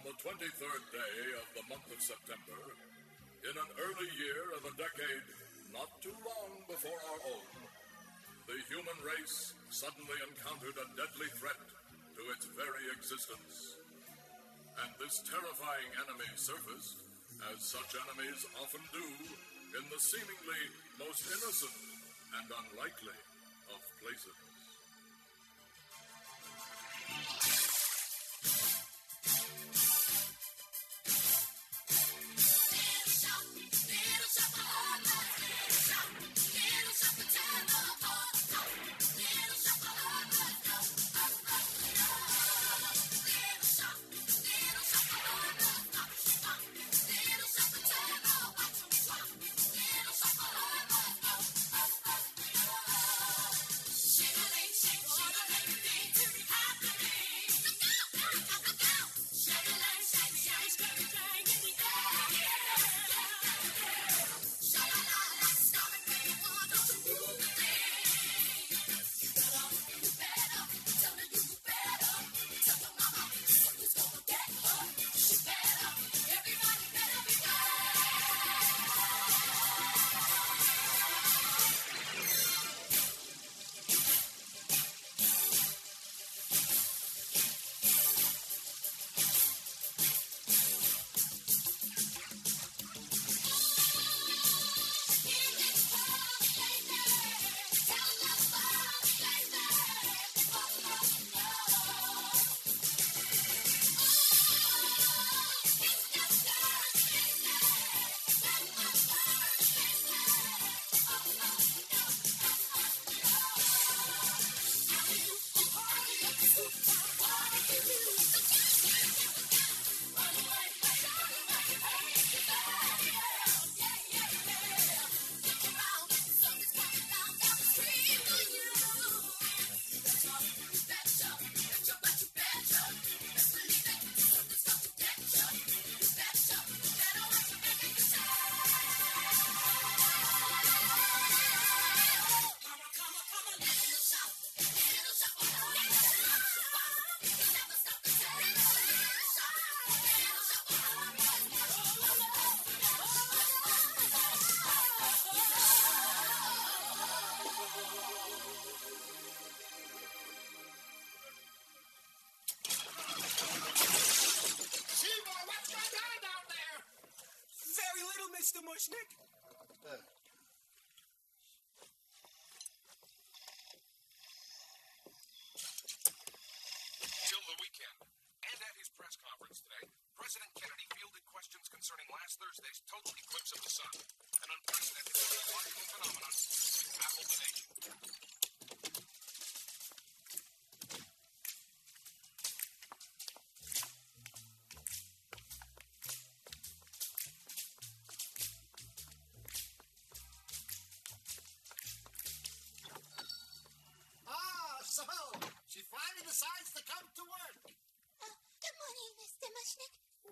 the 23rd day of the month of September, in an early year of a decade not too long before our own, the human race suddenly encountered a deadly threat to its very existence. And this terrifying enemy surfaced, as such enemies often do, in the seemingly most innocent and unlikely of places.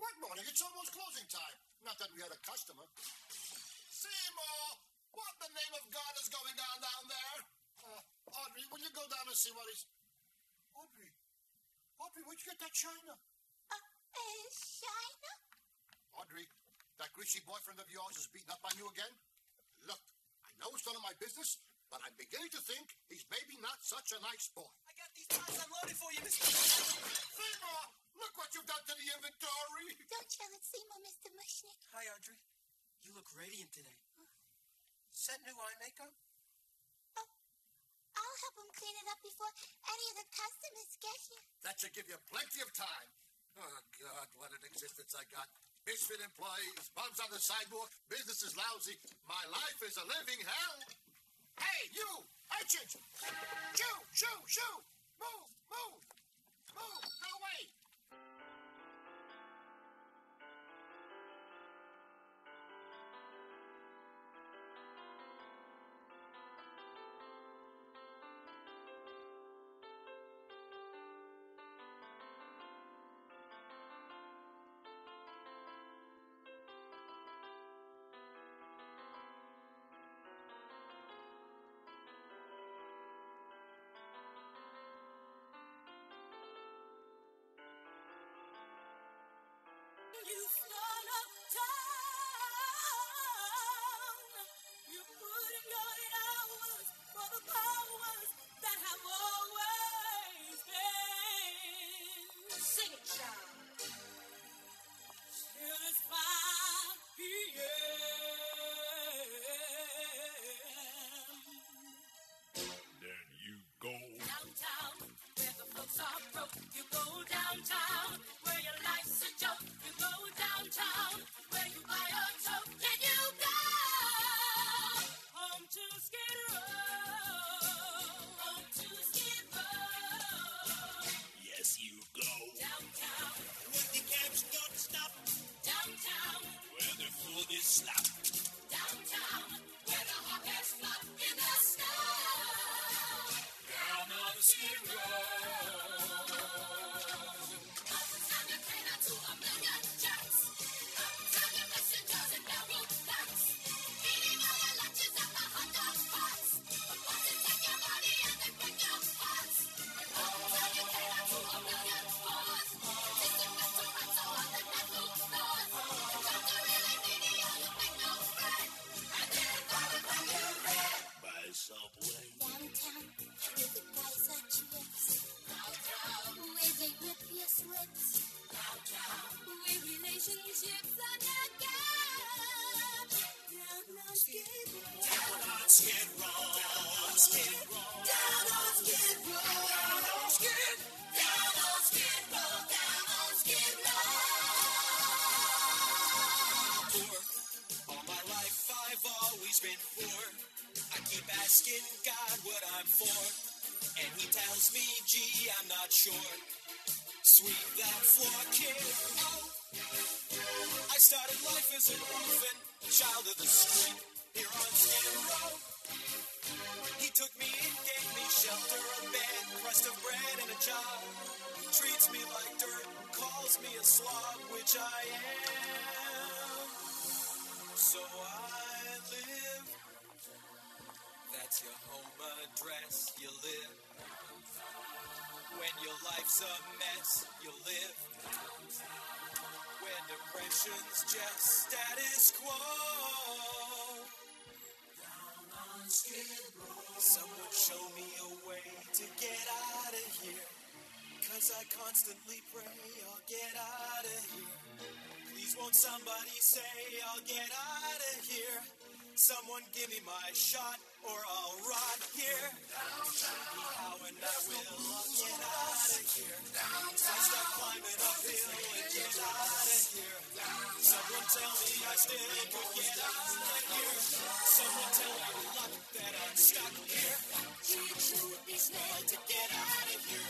What morning? It's almost closing time. Not that we had a customer. Seymour, what the name of God is going on down there? Uh, Audrey, will you go down and see what is... Audrey, Audrey, where'd you get that china? Uh, uh, China? Audrey, that greasy boyfriend of yours is beating up on you again? Look, I know it's none of my business, but I'm beginning to think he's maybe not such a nice boy. I got these ties unloaded for you, Mr. Mushnick. Seymour, look what you've done to the inventory. Don't yell at Seymour, Mr. Mushnick. Hi, Audrey. You look radiant today. New eye makeup? Oh, I'll help him clean it up before any of the customers get here. That should give you plenty of time. Oh, God, what an existence I got. Misfit employees, bums on the sidewalk, business is lousy. My life is a living hell. Hey, you! Urchins! Shoo! Shoo! Shoo! Sweep that floor, kid. I started life as an orphan, child of the street, here on Skid Row. He took me in, gave me shelter, a bed, crust of bread, and a job. Treats me like dirt, calls me a slob, which I am. Your life's a mess, you live. When depression's just status quo. Someone show me a way to get out of here. Cause I constantly pray I'll get out of here. Please won't somebody say I'll get out of here. Someone give me my shot or I'll rot here. How and I will get out of here. I start climbing uphill and get out of here. Someone tell me I still could get out of here. Someone tell me luck that I'm stuck here. It would be swell to get out of here.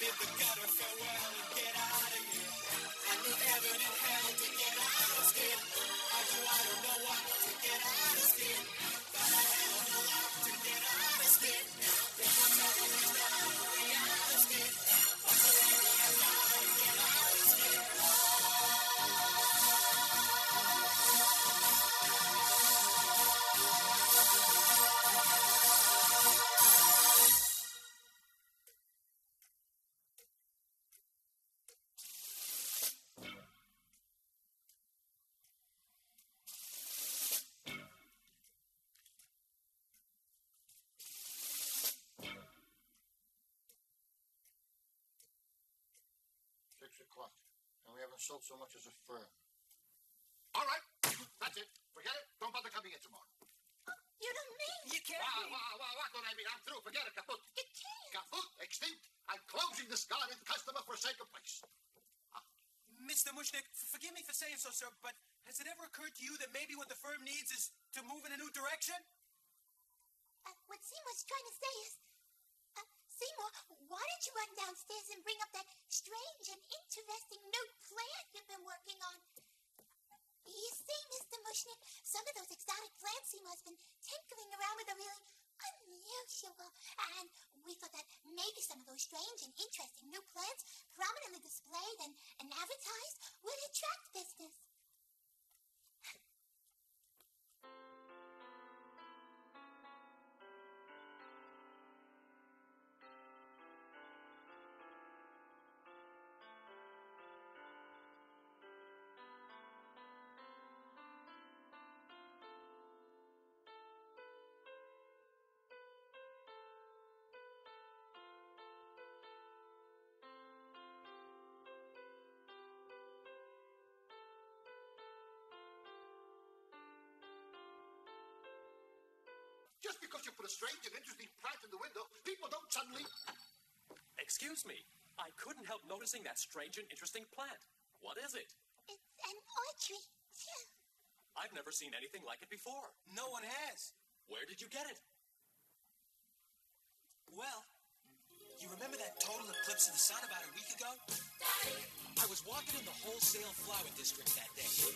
Bid the gutter farewell and get out of here. I knew heaven and hell to get out of skid. Six o'clock. And we haven't sold so much as a fern. All right. That's it. Forget it. Don't bother coming in tomorrow. You don't mean You can't Wow, be- wow, wow, what do I mean? I'm through. Forget it. Kaput. you can't. Kaput. Extinct. I'm closing this garden customer for sake of place. Mr. Mushnick, forgive me for saying so, sir, but has it ever occurred to you that maybe what the firm needs is to move in a new direction? Uh, what Seymour's trying to say is, Seymour, why don't you run downstairs and bring up that strange and interesting new plant you've been working on? You see, Mr. Mushnick, some of those exotic plants Seymour's been tinkering around with are really unusual. And we thought that maybe some of those strange and interesting new plants, prominently displayed and, and advertised, would attract business. Excuse me. I couldn't help noticing that strange and interesting plant. What is it? It's an orchard. Phew. I've never seen anything like it before. No one has. Where did you get it? Well, you remember that total eclipse of the sun about a week ago? I was walking in the wholesale flower district that day.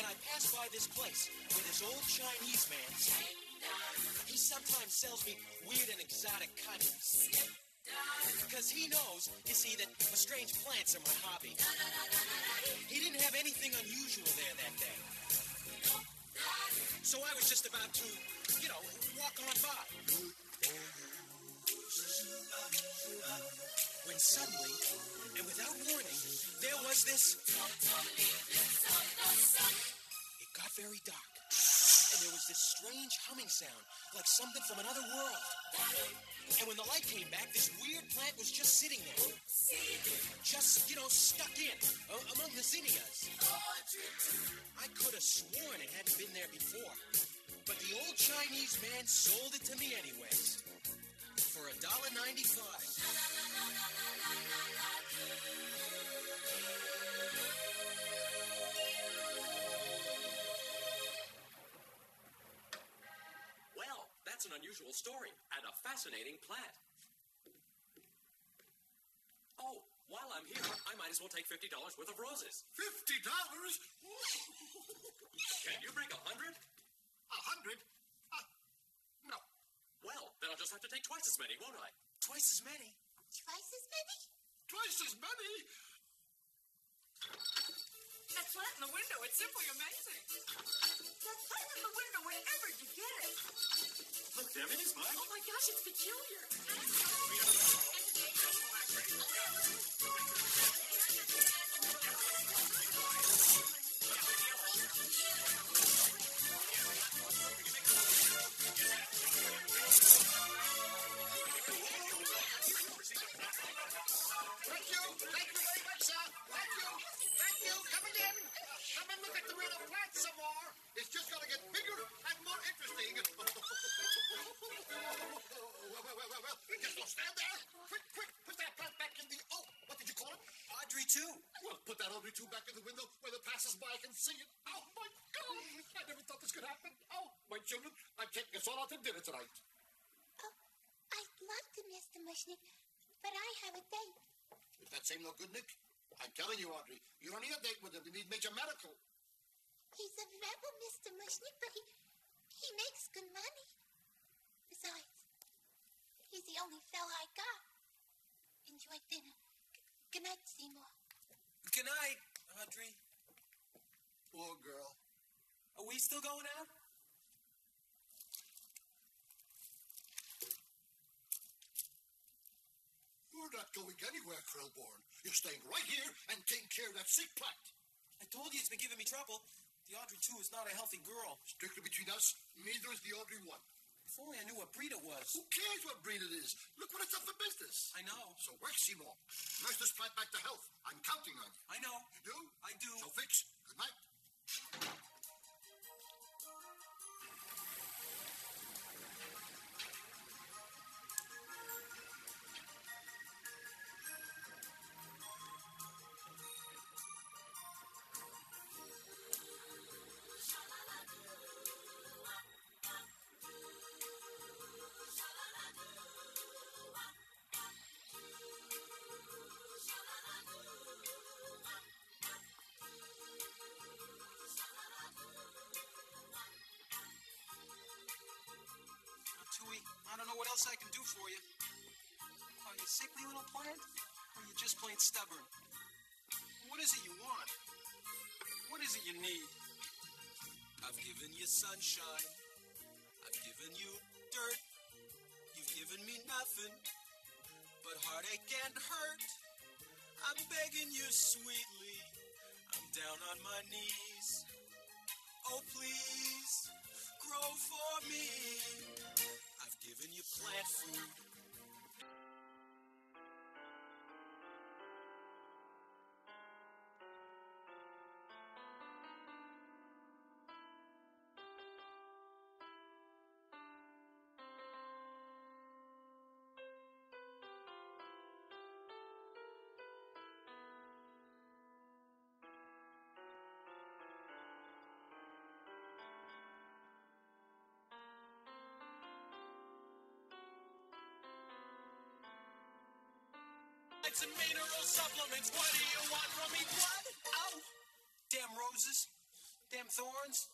And I passed by this place where this old Chinese man, he sometimes sells me weird and exotic cuttings. Because he knows, you see, that strange plants are my hobby. He didn't have anything unusual there that day. So I was just about to, you know, walk on by. When suddenly, and without warning, there was this. It got very dark. And there was this strange humming sound, like something from another world. And when the light came back, this weird plant was just sitting there. Just, you know, stuck in, uh, among the zinnias. I could have sworn it hadn't been there before. But the old Chinese man sold it to me anyways. For a dollar ninety-five. Unusual story and a fascinating plant. Oh, while I'm here, I might as well take $50 worth of roses. Fifty dollars? Can you bring a hundred? A hundred? Uh, no. Well, then I'll just have to take twice as many, won't I? Twice as many. Twice as many? Twice as many? That plant in the window, it's simply amazing. That plant in the window, wherever you get it? Look, them in his mug. Oh my gosh, it's peculiar. It's just going to get bigger and more interesting. well, well, well, well, well. Just don't stand there. Quick, quick. Put that plant back in the... Oh, what did you call it? Audrey too. Well, put that Audrey 2 back in the window where the passers-by can see it. Oh, my God. I never thought this could happen. Oh, my children, I'm taking us all out to dinner tonight. Oh, I'd love to, Mr. Mushnick, but I have a date. If that same no good, Nick, I'm telling you, Audrey, you don't need a date with him. You need major medical. He's a rebel, Mr. Mushnick, but he he makes good money. Besides, he's the only fellow I got. Enjoy dinner. G- good night, Seymour. Good night, Audrey. Poor girl. Are we still going out? You're not going anywhere, Krelborn. You're staying right here and taking care of that sick plant. I told you it's been giving me trouble. The Audrey 2 is not a healthy girl. Strictly between us, neither is the Audrey 1. If only I knew what breed it was. Who cares what breed it is? Look what it's up for business. I know. So work, Seymour. Nurse this plant back to health. I'm counting on you. I know. You do? I do. So fix. Good night. It's a mineral supplements. What do you want from me, blood? Ow! Damn roses. Damn thorns.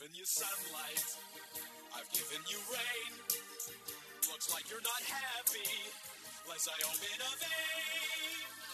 Given you sunlight. I've given you rain. Looks like you're not happy. Unless I open a vein.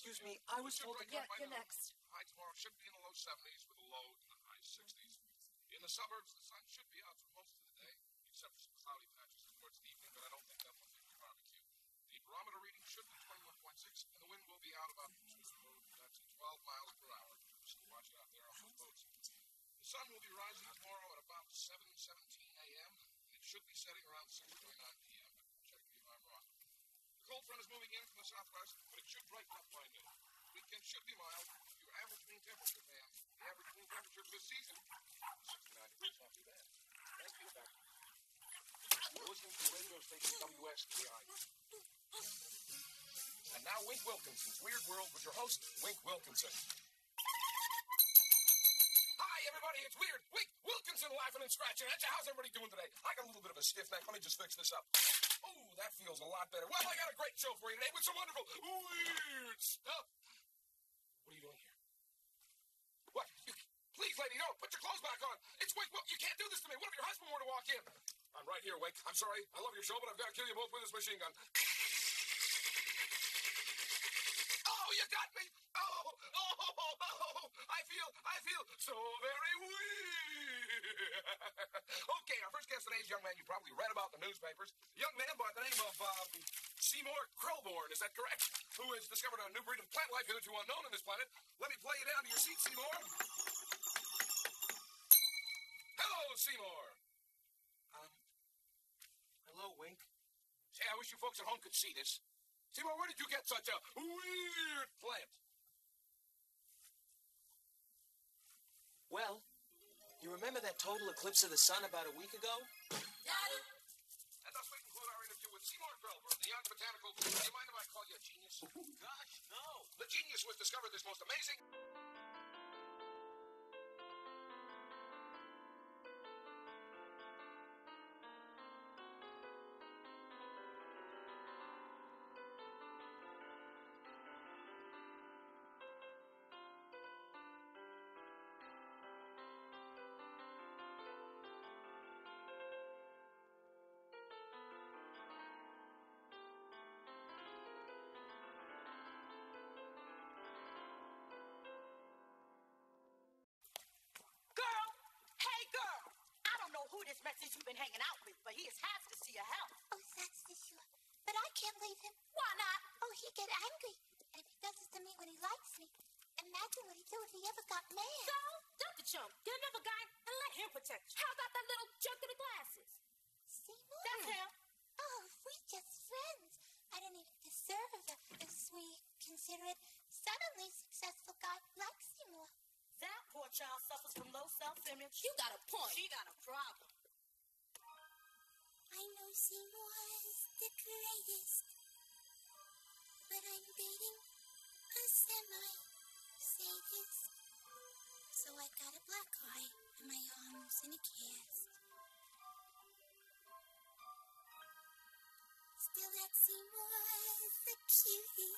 Excuse me, I was told that. up you're next. High tomorrow should be in the low 70s with a low in the high 60s. In the suburbs, the sun should be out for most of the day, except for some cloudy patches towards the evening, but I don't think that will affect your barbecue. The barometer reading should be 21.6, and the wind will be out about that's 12 miles per hour. So watch it out there on those boats. The sun will be rising tomorrow at about 7, 17 a.m., and it should be setting around 6.9 p.m., but check me if I'm wrong. The cold front is moving in from the southwest, but it should brighten up by noon. Weekend should be mild. Your average mean temperature, man. The average mean temperature for the season, 69 degrees, not too bad. Thank you, Doctor. You're listening to radio station WSKI. And now Wink Wilkinson's Weird World with your host, Wink Wilkinson. Hi, everybody, it's Weird. Wink Wilkinson laughing and scratching at you. How's everybody doing today? I got a little bit of a stiff neck. Let me just fix this up. Oh, that feels a lot better. Well, I got a great show for you today with some wonderful weird stuff. What are you doing here? What? You, please, lady, no. Put your clothes back on. It's Wink. Wil- you can't do this to me. What if your husband were to walk in? I'm right here, Wink. I'm sorry. I love your show, but I've got to kill you both with this machine gun. Oh, you got me. Oh, oh, oh, oh. I feel, I feel so very weird. okay, our first guest today is a young man you probably read about in the newspapers. A young man by the name of uh, Seymour Krelborn, is that correct? Who has discovered a new breed of plant life hitherto unknown on this planet. Let me play you down to your seat, Seymour. Hello, Seymour. Um, hello, Wink. Say, I wish you folks at home could see this. Seymour, where did you get such a weird plant? Well, you remember that total eclipse of the sun about a week ago? And thus we conclude our interview with Seymour Krelborn, the young botanical. Do you mind if I call you a genius? Gosh, no. The genius who has discovered this most amazing. Imagine he'd if he ever got mad. So, dump the chump. Get another guy and let him protect you. How about that little junk in the glasses? Seymour? That's him. Oh, if we just friends. I don't even deserve a, a sweet, considerate, suddenly successful guy like Seymour. That poor child suffers from low self-image. You got a point. She got a problem. I know Seymour is the greatest, but I'm dating a semi-sadist. black eye and my arms in a cast. Still, Etsy was the cutie.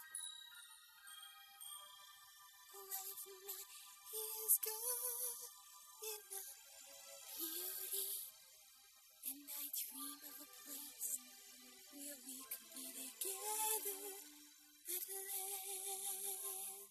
Life not is good in the beauty. And I dream of a place where we could be together at last.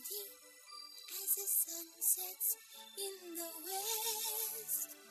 as the sun sets in the west.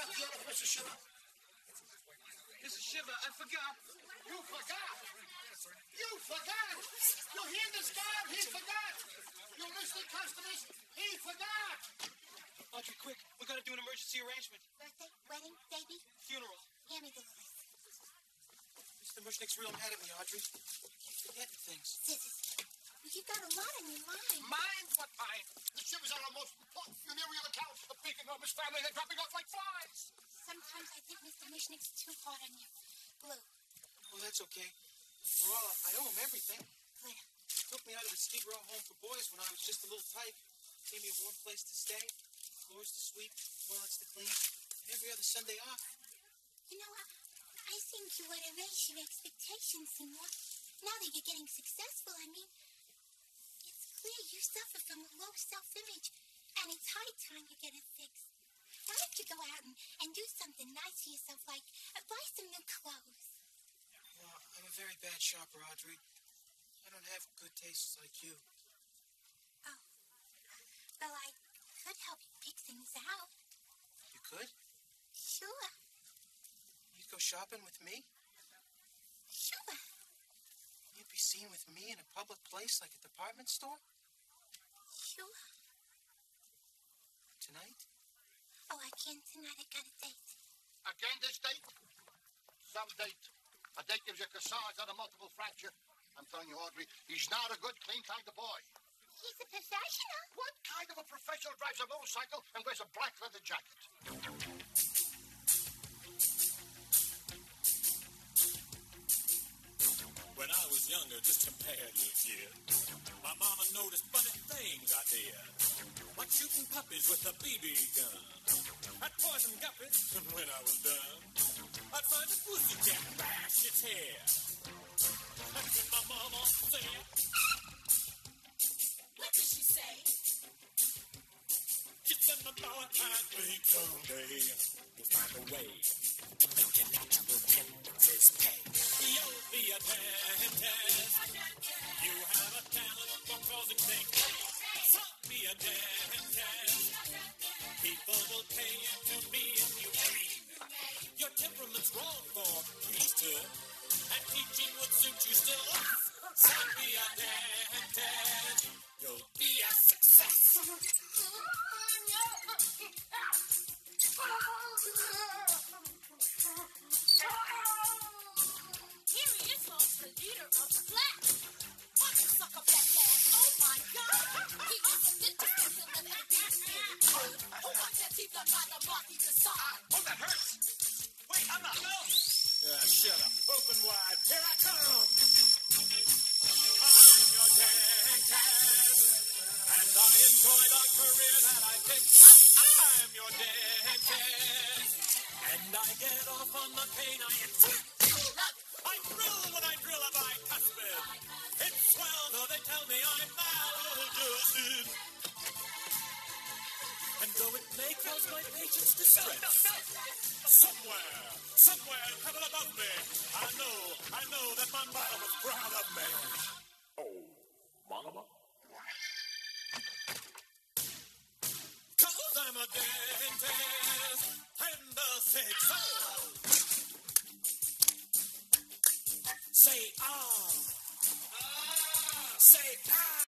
Mr. Shiva? Mr. Shiva, I forgot. You forgot. You forgot. You hear this guy? He forgot. You listening customers? He forgot. Audrey, quick. We gotta do an emergency arrangement. Birthday, wedding, baby, Funeral. hand me the list. Mr. Mushnick's real mad at me, Audrey. Keep forgetting things. Scissors. You've got a lot on your mind. Mind what mind? The Shivas are our most important funereal account. The beacon of his family, they're dropping off like flies. Sometimes I think Mr. Hard on you. Blue, Well, oh, that's okay. For all, I owe him everything. glitter. He took me out of the Skid Row home for boys when I was just a little tyke. Gave me a warm place to stay, floors to sweep, toilets to clean, every other Sunday off. You know, I, I think you ought to raise your expectations, Seymour. Now that you're getting successful, I mean, it's clear you suffer from a low self-image, and it's high time you get it fixed. You go out and, and do something nice for yourself, like uh, buy some new clothes? Well, I'm a very bad shopper, Audrey. I don't have good tastes like you. Oh, well, I could help you pick things out. You could? Sure, You'd go shopping with me? sure. You'd be seen with me in a public place like a department store? Sure. Tonight? Oh, I can't tonight. I got a date. Again, this date? Some date. A date gives you cassage on a multiple fracture. I'm telling you, Audrey, he's not a good, clean kind of boy. He's a professional. What kind of a professional drives a motorcycle and wears a black leather jacket? When I was younger, just comparatively kid, my mama noticed funny things I did. Like shooting puppies with a BB gun. I'd poison guppies, when I was done, I'd find a pussycat bash its hair. That's when my mama said, What did she say? she said, my boy, I think someday you'll find a way to make your natural tendencies pay. You'll be a dentist. You have a talent for causing things. Be a dentist. People will pay you to be inhumane. Your temperament's wrong for priesthood, and teaching would suit you still. So be a dentist. You'll be a success. Here he is, Holmes, the leader of the black. Watch him suck up that gas. Oh my God! Who wants that teeth by the Rocky facade? Oh, that hurts! Wait, I'm not. No! Uh, shut up. Open wide. Here I come. I'm your dentist. And I enjoy the career that I picked. I'm your dentist. And I get off on the pain I inflict. I thrill when I drill a bicuspid. It's swell, though they tell me I'm maladjusted. And though it may cause my patients distress, somewhere, somewhere in heaven above me, I know, I know that my mama was proud of me. Oh, mama. Cause I'm a dentist and a sick soul. Say ah. Say ah.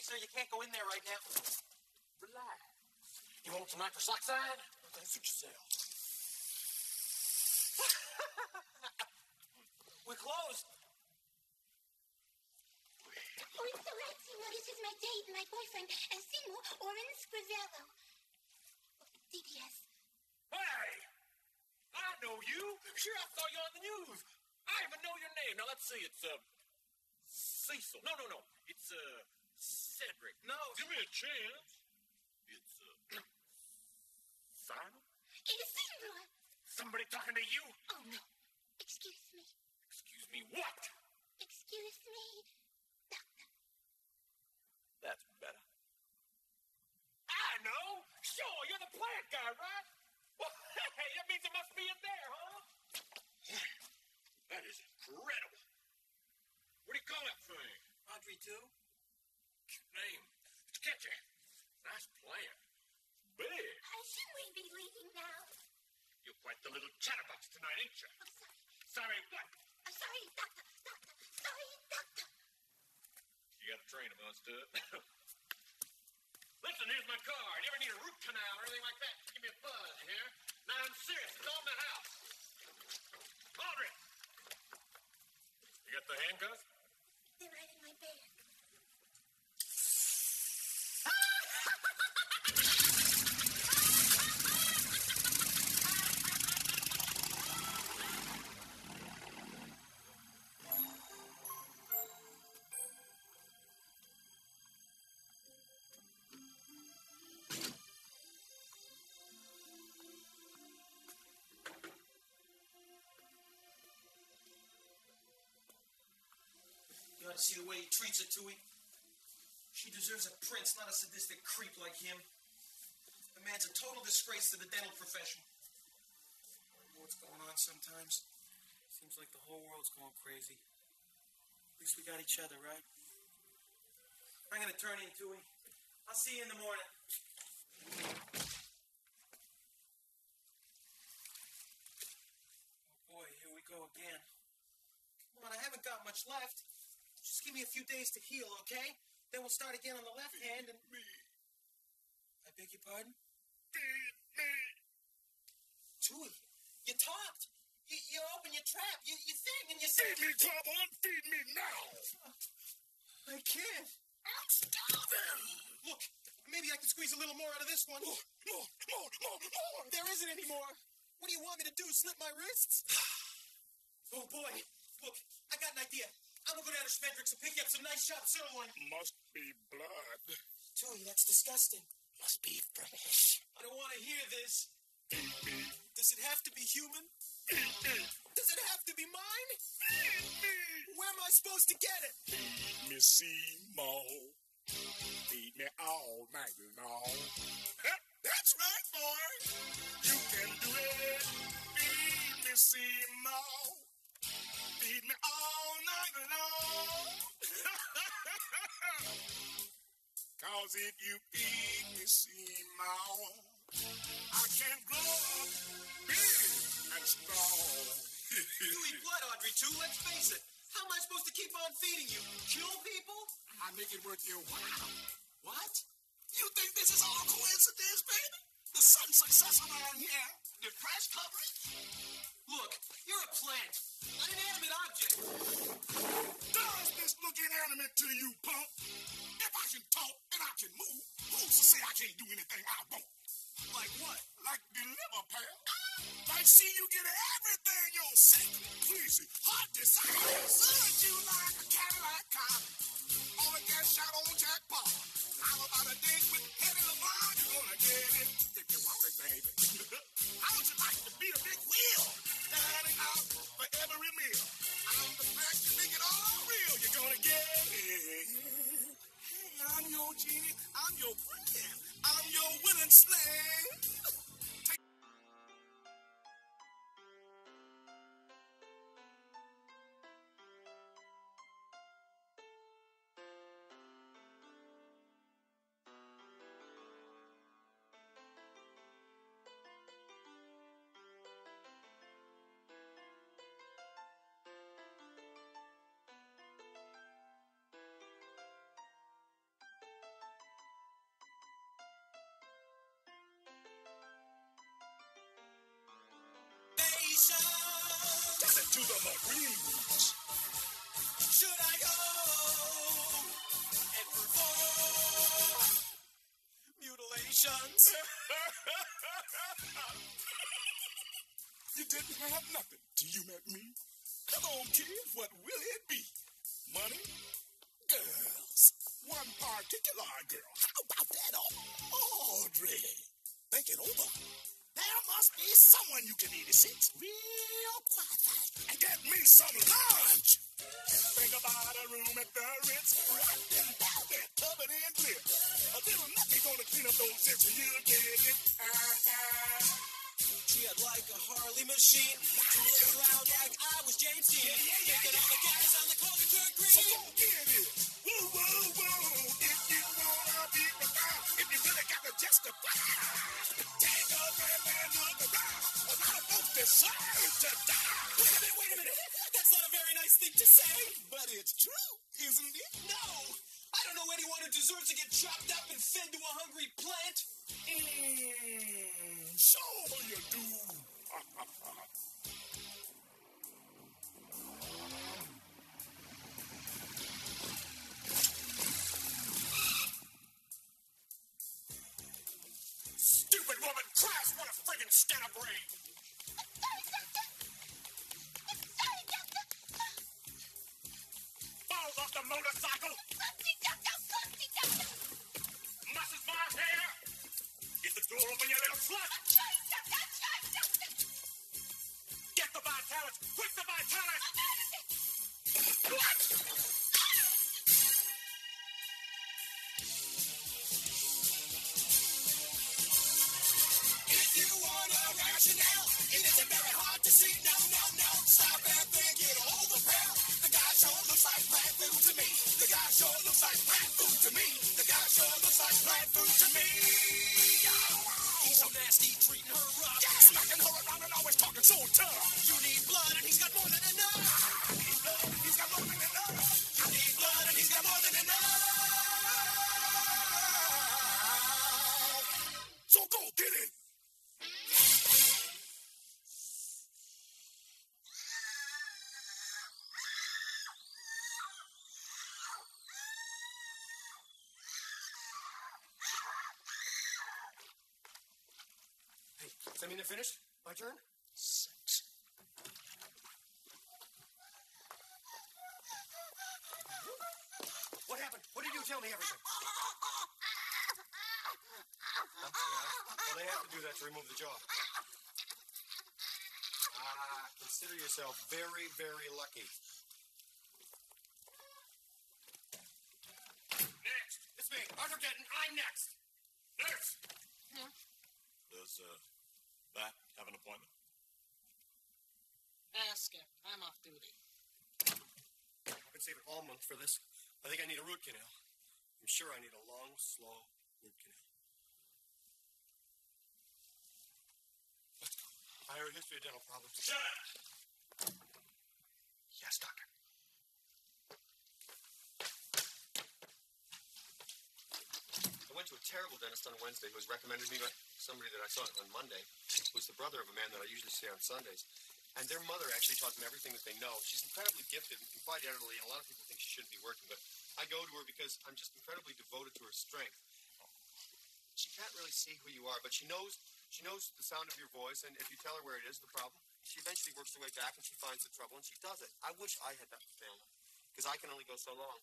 Me, sir, you can't go in there right now. Relax. You want some nitrous-oxide? Suit yourself. We're closed. Oh, it's all right, Seymour. This is my date, my boyfriend, and Seymour Orin Scrivello. DDS. Hey! I know you. Sure, I saw you on the news. I even know your name. Now let's see. It's uh, Cecil. No, no, no. It's uh, Cedric. No. Give me a chance. It's, uh, Simon? It's Sandra. Somebody talking to you? Oh, no. Excuse me. Excuse me what? Excuse me, Doctor. That's better. I know! Sure, you're the plant guy, right? Well, hey, that means it must be in there, huh? That is incredible. What do you call that thing? Audrey 2? Name. It's catchy. Nice plant. Big. Uh, should we be leaving now? You're quite the little chatterbox tonight, ain't you? I'm sorry. Sorry, what? I'm sorry, Doctor. Doctor. Sorry, Doctor. You got a train of us to. Listen, here's my car. You ever need a root canal or anything like that? Give me a buzz, you hear? Now, I'm serious. It's on the house. Audrey! You got the handcuffs? See the way he treats her, Tui. She deserves a prince, not a sadistic creep like him. The man's a total disgrace to the dental profession. I know what's going on sometimes. Seems like the whole world's going crazy. At least we got each other, right? I'm gonna turn in, Tui. I'll see you in the morning. Oh boy, here we go again. Come on, I haven't got much left. Just give me a few days to heal, okay? Then we'll start again on the left hand and. Me. I beg your pardon? Feed me. Tui, you talked. You, you open your trap. You, you sing and you sing. Feed me, Trouble, and feed me now. I can't. I'm starving. Look, maybe I can squeeze a little more out of this one. More, more, more, more, more. There isn't any more. What do you want me to do? Slip my wrists? oh boy. Look, I got an idea. I'm gonna go down to Spendrix and pick you up some nice sharp sirloin. Must be blood. Tui, that's disgusting. Must be fresh. I don't want to hear this. Does it have to be human? Feed me. Does it have to be mine? Feed me. Where am I supposed to get it? Me Seymour. Feed me all night long. That's right, boy. You can do it. Feed me Seymour. Feed me all night long. Cause if you feed me Seymour, I can grow up big and strong. You eat blood, Audrey, too. Let's face it. How am I supposed to keep on feeding you? Kill people? I make it worth your while. What? You think this is all coincidence, baby? The sudden success around here, the press coverage. Look, you're a plant, an inanimate object. Does this look inanimate to you, punk? If I can talk and I can move, who's to say I can't do anything I want? Like what? Like deliver, pal. Ah! Like see you get everything you're sick, pleasy, hot desire. Serve you like a Cadillac car. On a gas shot on Jack Paar. How about a date with Hedy Lamarr? You're gonna get it if you want it, baby. How would you like to be a big wheel? Standing out for every meal. I'm the fact you make it all real. You're gonna get it. Hey, I'm your genie. I'm your friend. I'm your willing slave. to the Marines. Should I go and perform mutilations? You didn't have nothing till you met me. Come on, kid, what will it be? Money? Girls. One particular girl. How about that, Audrey? Think it over. There must be someone you can eat a six real quiet get me some lunch. Think about a room at the Ritz, wrapped in velvet, covered in glitter. A little nothing gonna clean up those zips and you'll get it. Uh-huh. She had like a Harley machine, tooling around like I was James Dean. Taking all the gas on the and turn green. So go get it. Woo, woo, woo. If you wanna be the guy, if you really got to justify, take a grab and look around. Folks deserve to die. Wait a minute, wait a minute. That's not a very nice thing to say. But it's true, isn't it? No! I don't know anyone who deserves to get chopped up and fed to a hungry plant. Mmm, sure you do. Stupid woman, Christ, what a friggin' scatterbrain! Get the motorcycle. Mass is my hair. If the door open, you little slut! Get the Vitalis! Quick, the Vitalis! If rationale, it isn't very hard to see. No, no, no. Stop and think it over, pal. The guy sure looks like plant food to me. The guy sure looks like plant food to me. The guy sure looks like plant food to me. He's so nasty, treating her rough. Yeah, smacking her around and always talking so tough. You need blood, and he's got more than enough. He's blood, he's got more than enough. You need blood, and he's got more than enough. So go get it. Does that mean they're finished? My turn? Sex. What happened? What did you tell me everything? Huh? Yeah. Well, they have to do that to remove the jaw. Ah, consider yourself very, very lucky. Next! It's me, Arthur Denton. I'm next! Nurse! Does, uh, that have an appointment? Ask it. I'm off duty. I've been month for this. I think I need a root canal. I'm sure I need a long, slow root canal. Let's go. I heard a history of dental problems. Shut up! Yes, doctor. I went to a terrible dentist on Wednesday who was recommended me by somebody that I saw on Monday, who's the brother of a man that I usually see on Sundays. And their mother actually taught them everything that they know. She's incredibly gifted and quite elderly, and a lot of people shouldn't be working, but I go to her because I'm just incredibly devoted to her strength. She can't really see who you are, but she knows she knows the sound of your voice, and if you tell her where it is, the problem, she eventually works her way back and she finds the trouble and she does it. I wish I had that family, because I can only go so long.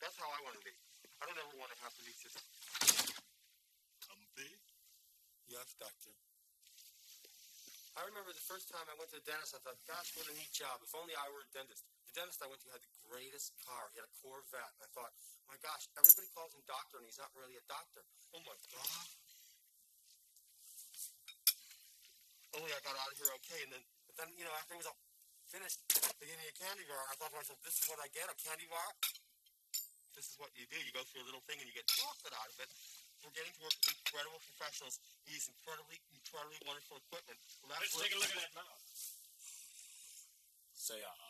That's how I want to be. I don't ever want to have to be just. Comfy? Yes, doctor. I remember the first time I went to the dentist, I thought, gosh, what a neat job. If only I were a dentist. The dentist I went to had the greatest car. He had a Corvette. And I thought, my gosh, everybody calls him doctor, and he's not really a doctor. Oh, my God. Only I got out of here okay, and then, but then, you know, after it was all finished, they gave me a candy bar. I thought to myself, this is what I get, a candy bar? This is what you do. You go through a little thing and you get chocolate out of it. We're getting to work with incredible professionals. He has incredibly, incredibly wonderful equipment. Well, Let's take a look at that mouth. Say ah.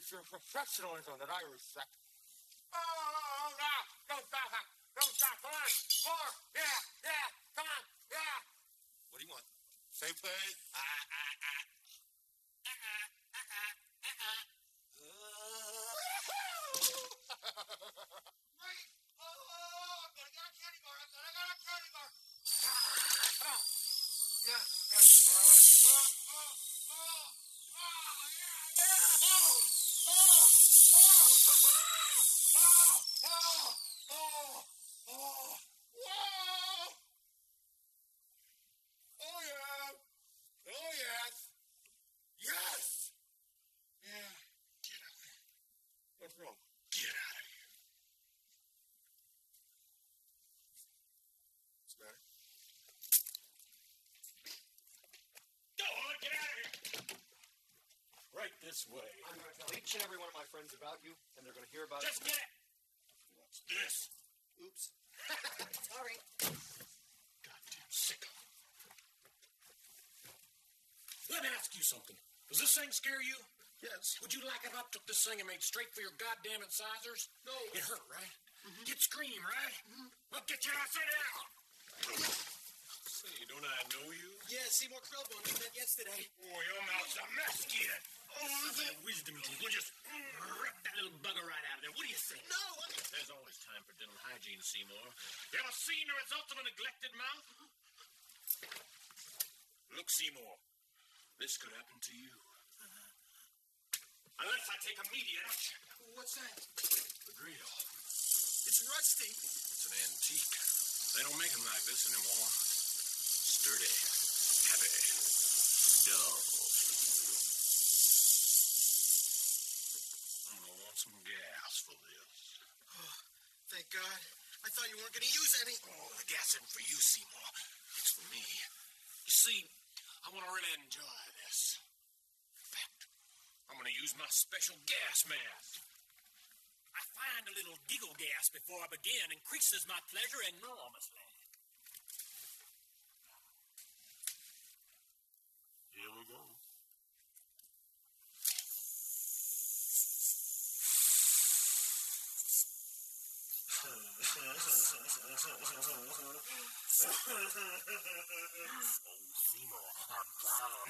It's your professionalism that I respect. Oh, oh, no. Don't stop. huh? Don't stop. Come on. More. Yeah, yeah. Come on. Yeah. What do you want? Same thing? Ah, ah, ah. Wait. Oh, oh, I'm gonna get a candy bar. I'm gonna get a candy bar. Ah, oh. Yeah, yeah. All right. Oh, oh, oh, oh, yeah, yeah. Oh, oh, oh, oh, oh, oh, oh. Whoa. Oh, yeah. Oh, yes. Yes. Yeah. Get out of here. What's wrong? Get out of here. What's the matter? Go on, get out of here. Right this way. I'm going to tell each and every one of my friends about you, and they're going to hear about Just it. get it. What's this? Oops. Sorry. Goddamn sicko. Let me ask you something. Does this thing scare you? Yes. Would you like if I took this thing and made straight for your goddamn incisors? No. It hurt, right? Mm-hmm. You'd scream, right? Mm-hmm. Well, get your ass in here. Say, don't I know you? Yeah, Seymour Krelborn, we met yesterday. Oh, your mouth's a mess, kid. That wisdom teeth. We'll just rip that little bugger right out of there. What do you say? No, There's always time for dental hygiene, Seymour. You ever seen the result of a neglected mouth? Look, Seymour, this could happen to you. Unless I take immediate action. what's that? The drill. It's rusty. It's an antique. They don't make them like this anymore. Sturdy, heavy, dull. I'm gonna want some gas for this. Thank God. I thought you weren't going to use any. Oh, the gas isn't for you, Seymour. It's for me. You see, I want to really enjoy this. In fact, I'm going to use my special gas mask. I find a little giggle gas before I begin increases my pleasure enormously. Here we go. Oh, Seymour, I'm down.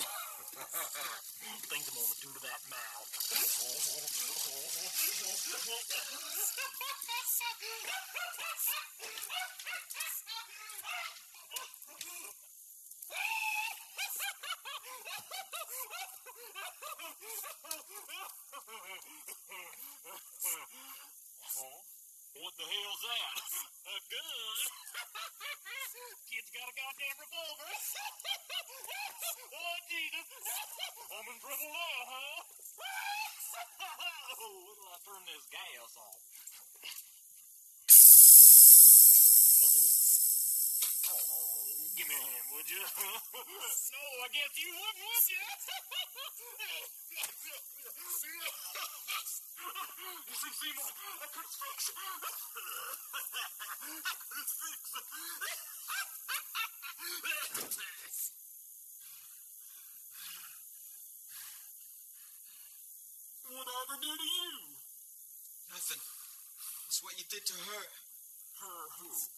Think a moment into that mouth. What the hell's that? A gun? Kid's got a goddamn revolver. oh, Jesus. I'm in trouble now, huh? oh, I turn this gas off? Uh-oh. Oh, give me a hand, would you? no, I guess you wouldn't, would you? you see, Seymour, I could fix it. I could fix it. What I ever do to you? Nothing. It's what you did to her. Her who?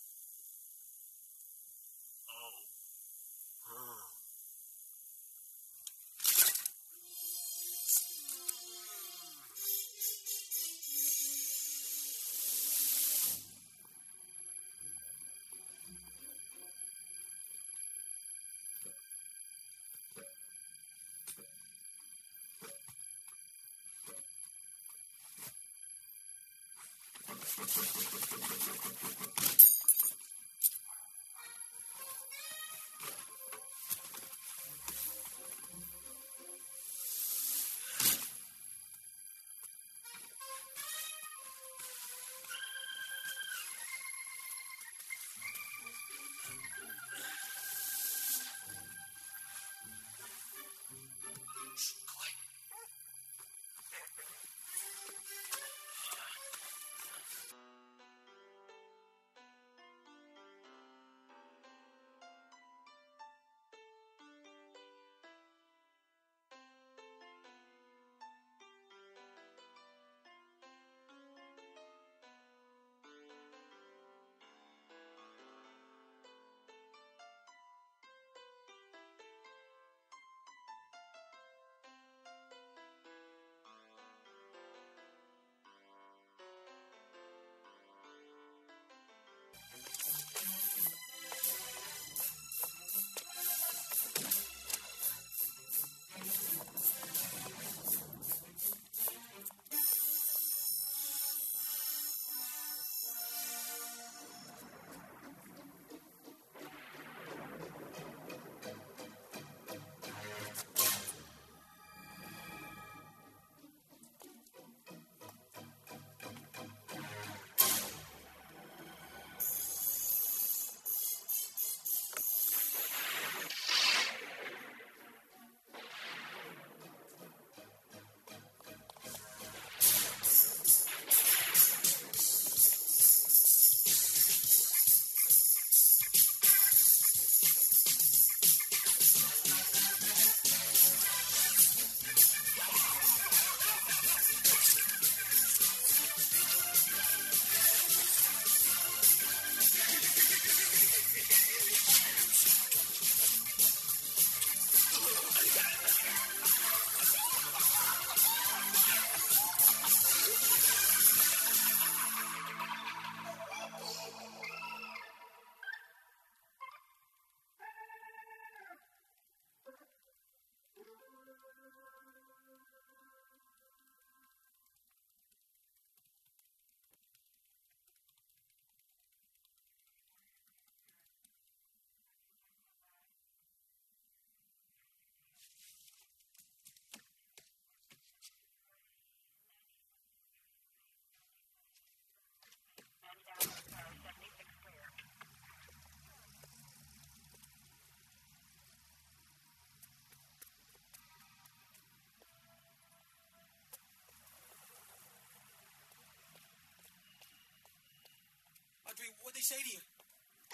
Audrey, what'd they say to you?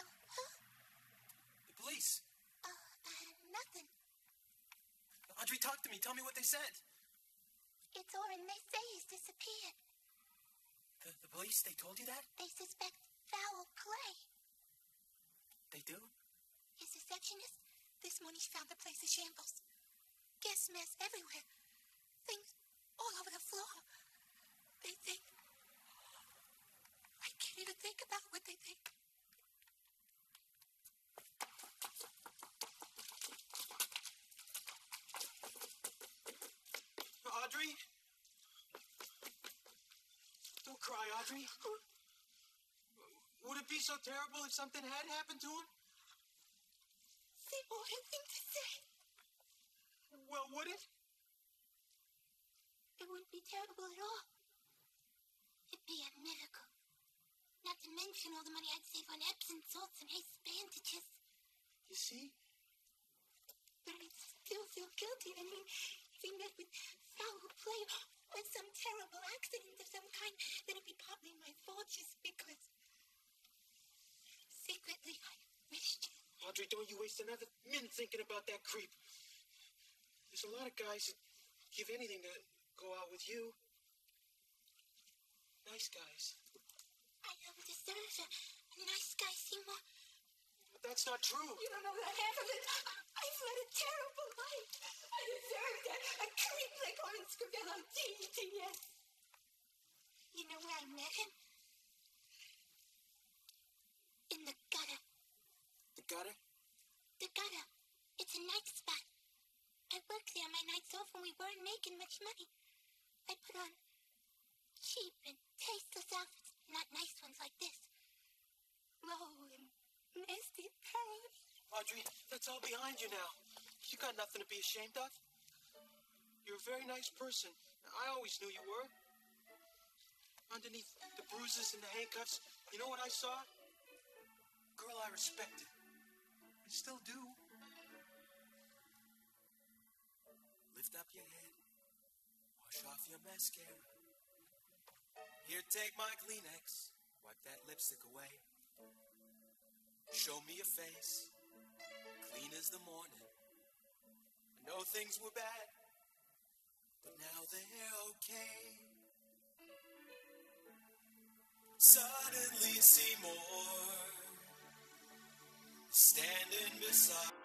Oh, huh? The police. Oh, uh, nothing. Audrey, talk to me. Tell me what they said. It's Orin. They say he's disappeared. The, the police, they told you that? They suspect foul play. They do? His receptionist this morning she found the place a shambles. Gas mess everywhere. Things all over the floor. They think. I can't even think about what they think. Audrey? Don't cry, Audrey. Would it be so terrible if something had happened to him? Seymour had things to say. Well, would it? It wouldn't be terrible at all. It'd be a miracle. Not to mention all the money I'd save on Epsom salts and Ace bandages. You see? But I'd still feel guilty. I mean, if he met with foul play or some terrible accident of some kind, then it'd be partly my fault just because. Secretly, I wished it. Audrey, don't you waste another minute thinking about that creep. There's a lot of guys that give anything to go out with you. Nice guys. I don't deserve a, a nice guy, Seymour. But that's not true. You don't know the half of it. I've led a terrible life. I deserved a, a creep like Orin Scrivello. Yes. You know where I met him? In the gutter. The gutter? The gutter. It's a night spot. I worked there my nights off when we weren't making money. I put on cheap and tasteless outfits, not nice ones like this. Low and nasty apparel. Audrey, that's all behind you now. You got nothing to be ashamed of. You're a very nice person. I always knew you were. Underneath the bruises and the handcuffs, you know what I saw? Girl I respected. I still do. Mascara. Here, take my Kleenex. Wipe that lipstick away. Show me your face. Clean as the morning. I know things were bad, but now they're okay. Suddenly Seymour standing beside.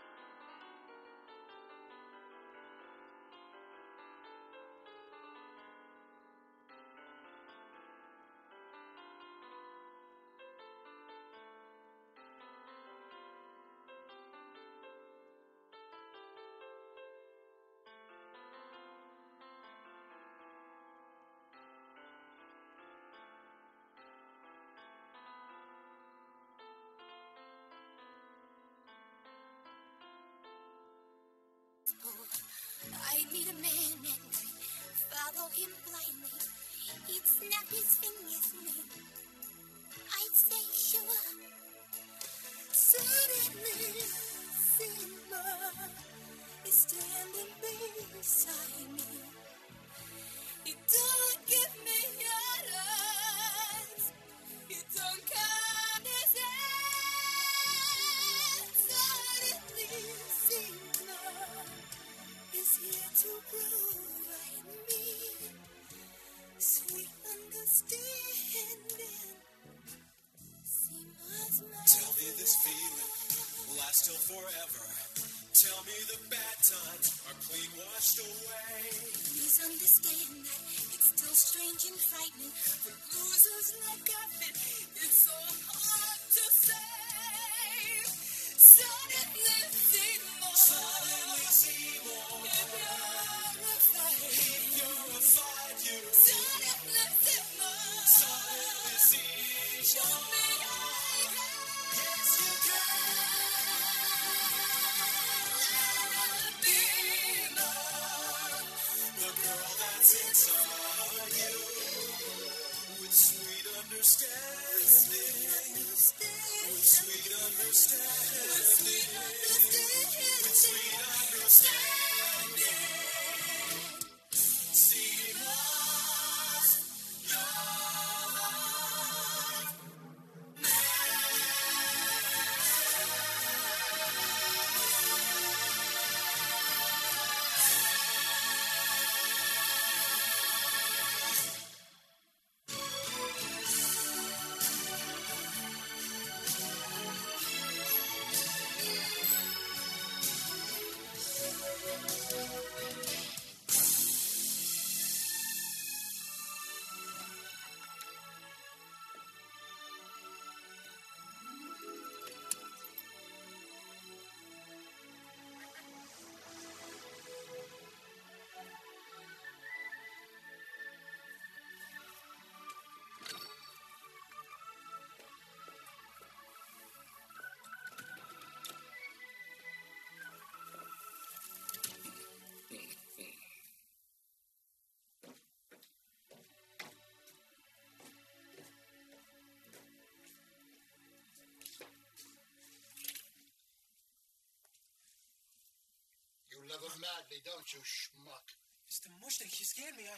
Love him madly, don't you, schmuck? Mr. Mushnik, you scared me. I,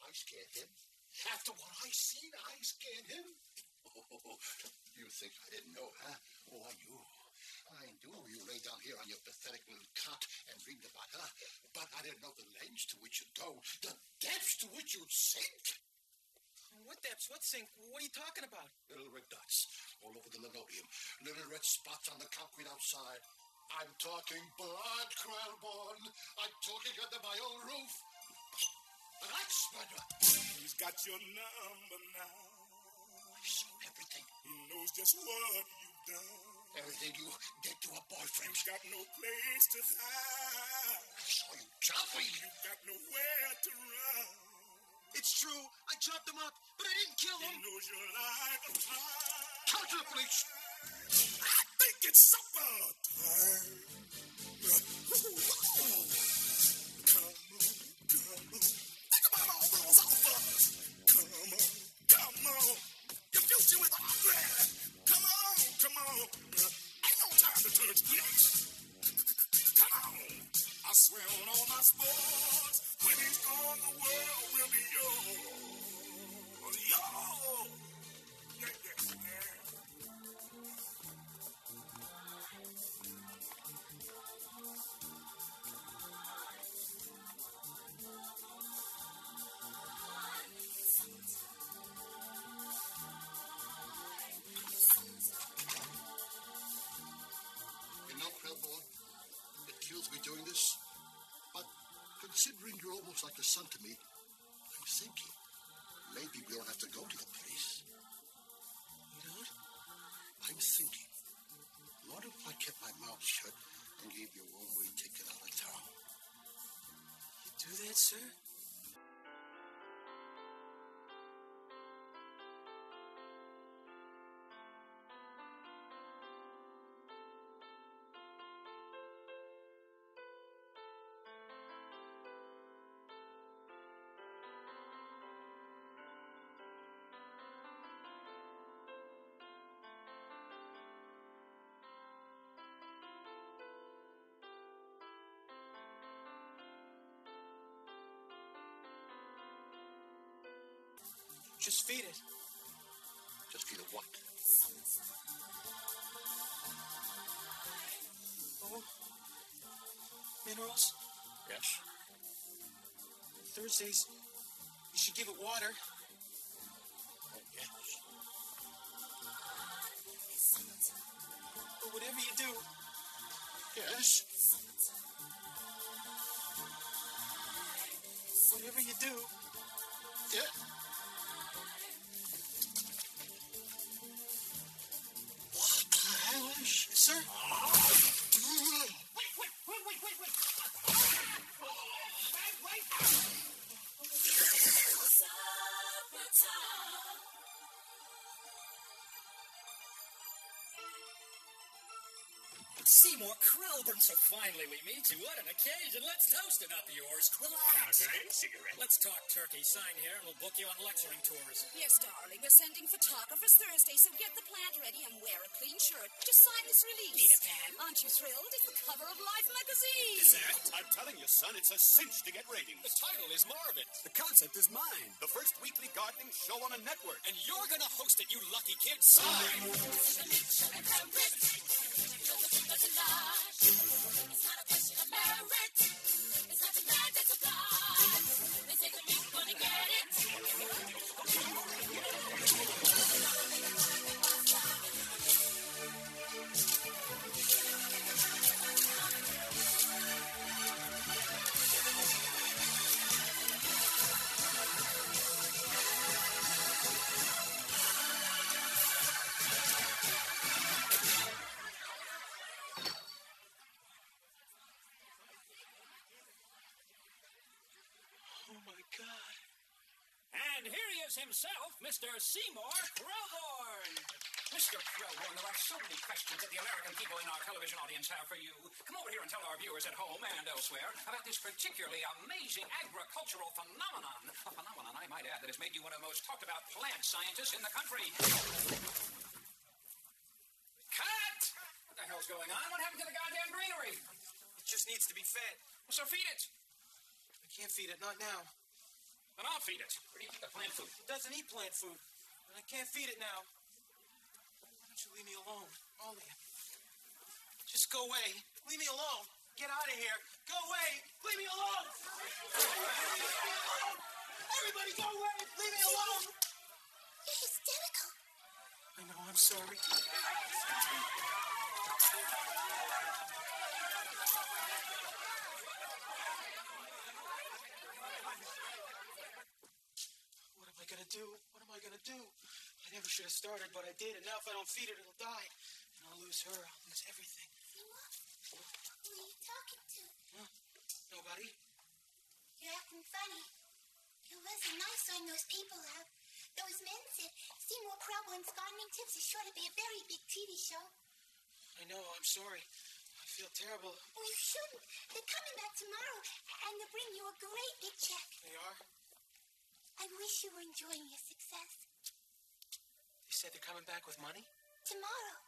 I scared him. After what I seen, I scared him. Oh, you think I didn't know, huh? Oh, I knew. I knew you lay down here on your pathetic little cot and dreamed about her, but I didn't know the lengths to which you'd go, the depths to which you'd sink. what depths? What sink? What are you talking about? Little red dots all over the linoleum, little red spots on the concrete outside. I'm talking blood, Krelborn. I'm talking under my own roof. Axe spreader. He's got your number now. I saw everything. He knows just what you've done. Everything you did to a boyfriend. He's got no place to hide. I saw you jumping. You've got nowhere to run. It's true. I chopped him up, but I didn't kill him. He knows you're like a fire. It's supper time. Come on, come on. Think about all those offers. Come on, come on. Come on, come on. Ain't no time to turn. Come on. I swear on all my sports. When he's gone, the world will be yours. Yours. A son to me, I'm thinking maybe we don't have to go to the Just feed it. Just feed it what? Oh. Minerals. Yes. Thursdays, you should give it water. Yes. But whatever you do, Yes. whatever you do, Yeah. Krelborn, so finally we meet you. What an occasion. Let's toast it up yours. Relax. Okay, cigarette. Let's talk turkey. Sign here and we'll book you on lecturing tours. Yes, darling, we're sending photographers Thursday, so get the plant ready and wear a clean shirt. Just sign this release. Need a pen? Aren't you thrilled? It's the cover of Life magazine. that? I'm telling you, son, it's a cinch to get ratings. The title is Marvin. The concept is mine. The first weekly gardening show on a network. And you're gonna host it, you lucky kid. Sign. Oh himself, Mr. Seymour Krelborn. Mr. Krelborn, there are so many questions that the American people in our television audience have for you. Come over here and tell our viewers at home and elsewhere about this particularly amazing agricultural phenomenon. A phenomenon, I might add, that has made you one of the most talked about plant scientists in the country. Cut! What the hell's going on? What happened to the goddamn greenery? It just needs to be fed. Well, so feed it. I can't feed it, not now. And I'll feed it. Where do you get the plant food? It doesn't eat plant food. And I can't feed it now. Why don't you leave me alone? All of you. Just go away. Leave me alone. Get out of here. Go away. Leave me alone. Everybody go away. Leave me alone. You're hysterical. I know, I'm sorry. Do? What am I gonna do? I never should have started, but I did, and now if I don't feed it, it'll die. And I'll lose her. I'll lose everything. Seymour, who are you talking to? Nobody? You're acting funny. It wasn't nice when those people out. Those men said Seymour Krelborn's Gardening Tips is sure to be a very big TV show. I know, I'm sorry. I feel terrible. Oh, you shouldn't. They're coming back tomorrow, and they'll bring you a great big check. They are? I wish you were enjoying your success. They said they're coming back with money? Tomorrow.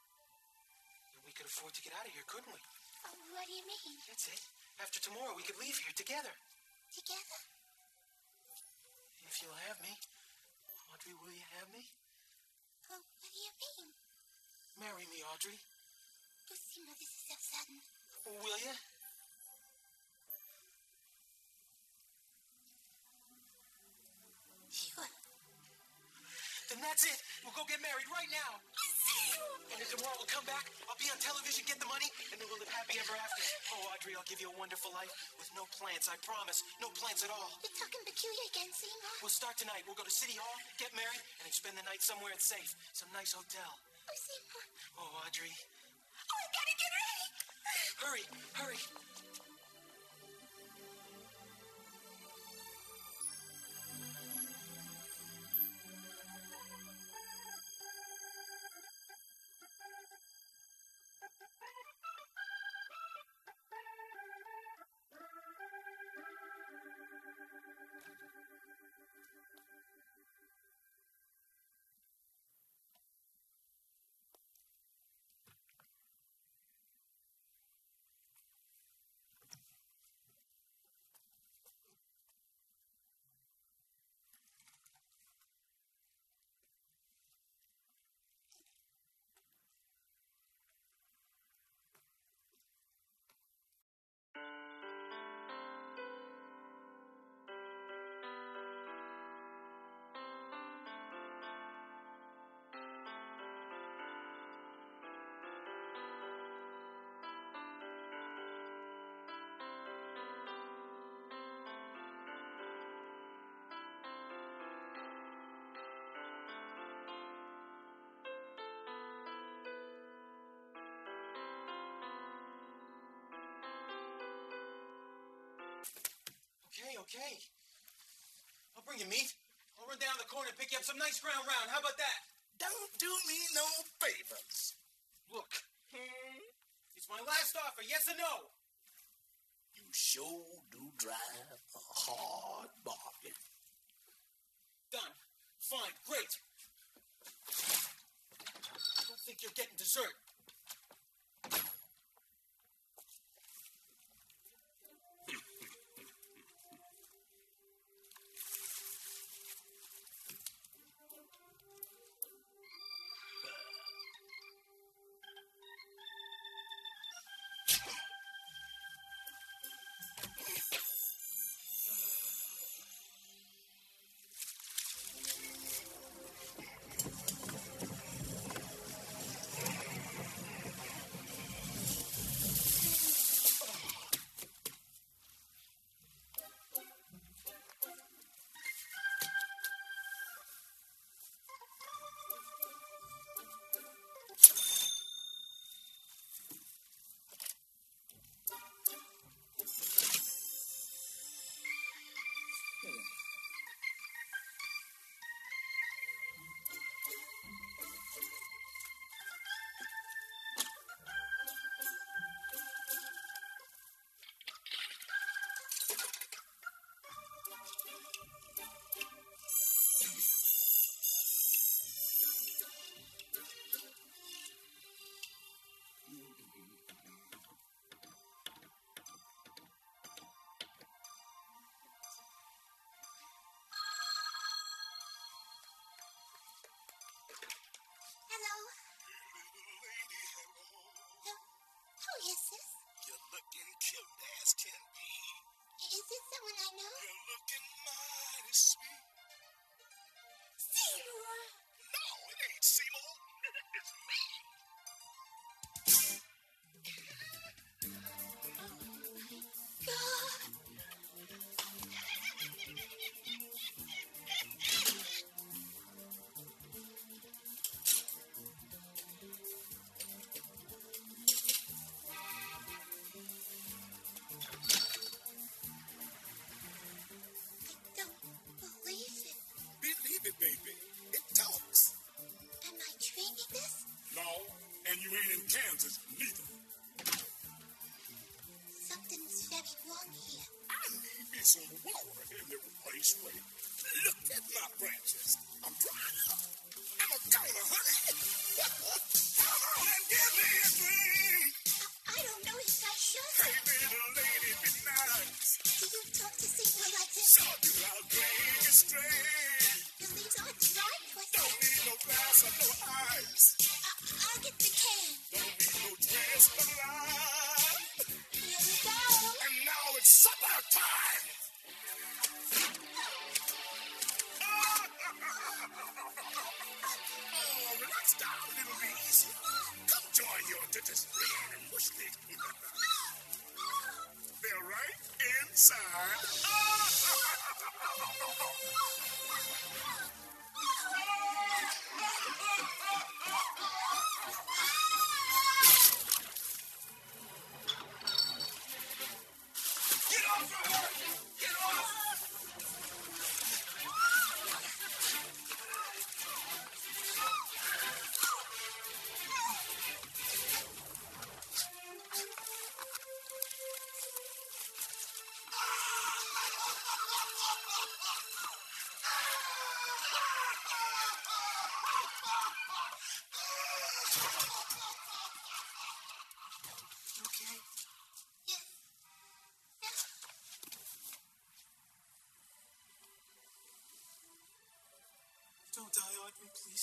Then we could afford to get out of here, couldn't we? Oh, what do you mean? That's it. After tomorrow, we could leave here together. Together? If you'll have me. Audrey, will you have me? Oh, what do you mean? Marry me, Audrey. Oh, Seymour, this is so sudden. Will you? Then that's it. We'll go get married right now. And then tomorrow we'll come back, I'll be on television, get the money, and then we'll live happy ever after. Oh, Audrey, I'll give you a wonderful life with no plans, I promise. No plans at all. You're talking peculiar again, Seymour. We'll start tonight. We'll go to City Hall, get married, and then spend the night somewhere it's safe. Some nice hotel. Oh, Seymour. Oh, Audrey. Oh, I gotta get ready. Hurry, hurry. Okay. I'll bring you meat. I'll run down the corner and pick you up some nice ground round. How about that? Don't do me no favors. Look. It's my last offer, yes or no? You sure do drive a hard bargain. Done. Fine, great. I don't think you're getting dessert. intent.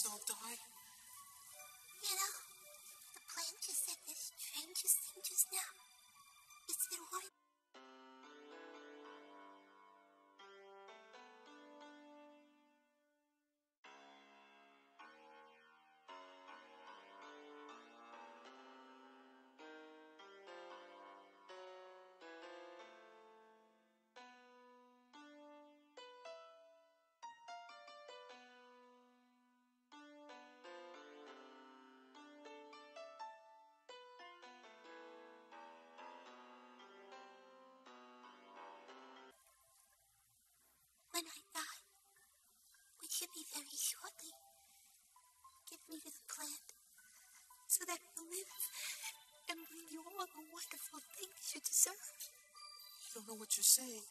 shall die. know what you're saying.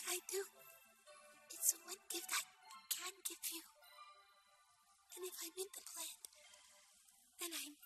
But I do. It's the one gift I can give you. And if I'm in the plant, then I'm.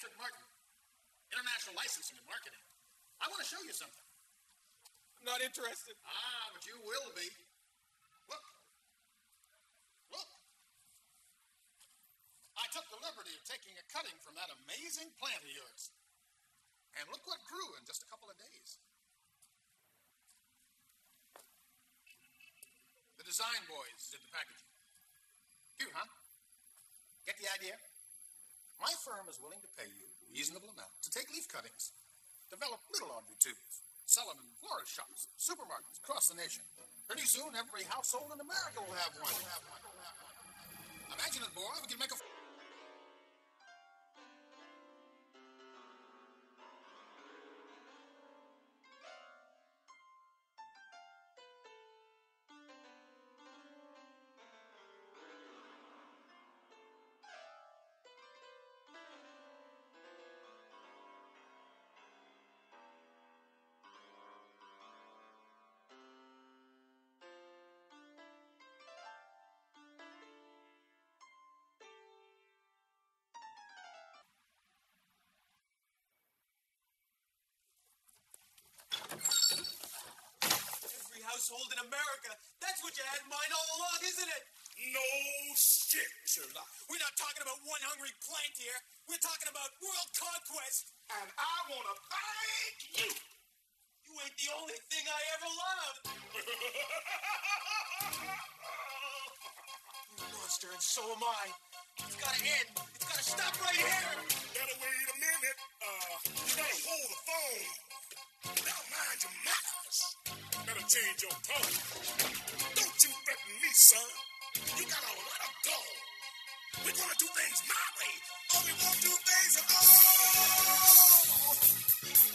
Patrick Martin, international licensing and marketing. I want to show you something. I'm not interested. Ah, but you will be. household in America. That's what you had in mind all along, isn't it? No shit, Sherlock. We're not talking about one hungry plant here. We're talking about world conquest. And I want to thank you. You ain't the only thing I ever loved. monster, and so am I. It's gotta end. It's gotta stop right here. Better wait a minute. Uh, you gotta hold the phone. Now mind your manners better change your tone. Don't you threaten me, son. You got a lot of gall. We're gonna do things my way, or we won't do things at all.